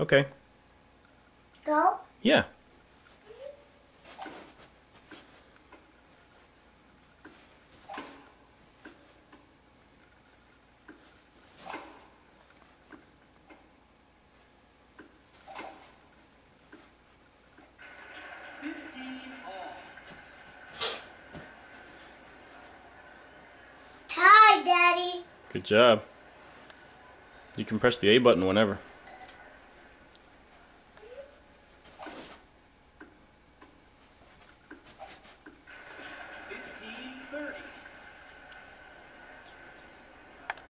Okay. Go. Yeah. Hi, Daddy. Good job. You can press the A button whenever.